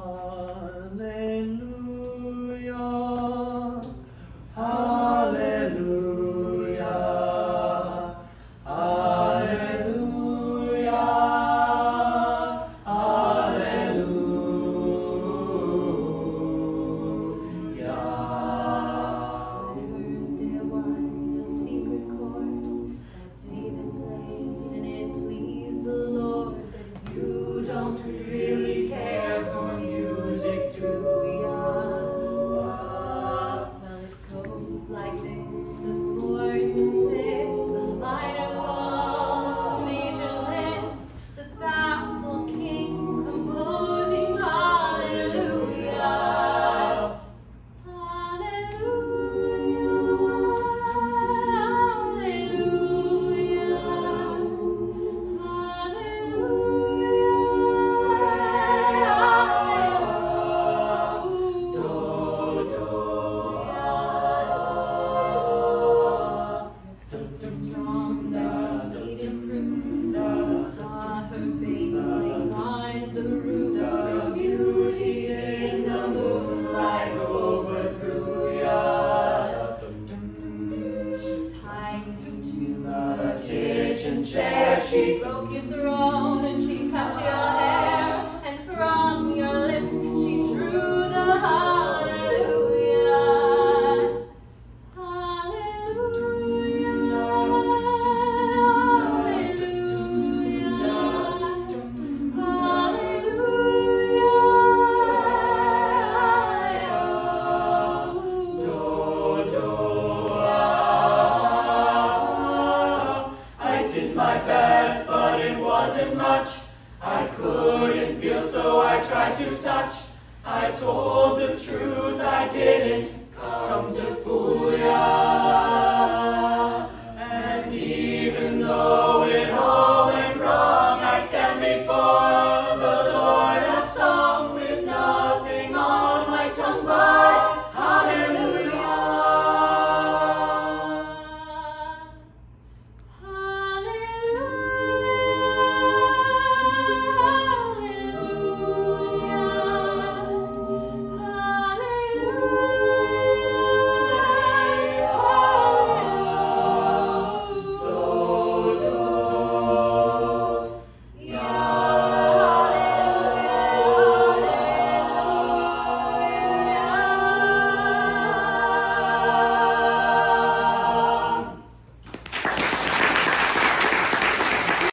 Oh. She broke your throne and she cut your hair, and from your lips she drew the hallelujah. Hallelujah. Hallelujah. Hallelujah. Do, do, ah. I did my best wasn't much. I couldn't feel, so I tried to touch. I told the truth, I didn't come to fool ya. And even though it all went wrong, I stand before the Lord of Song with nothing on my tongue